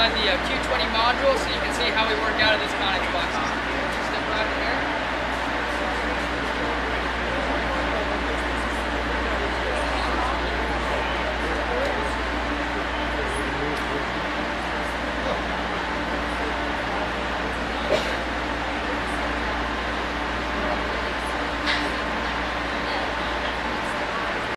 inside the uh, Q20 module so you can see how we work out of these conic boxes.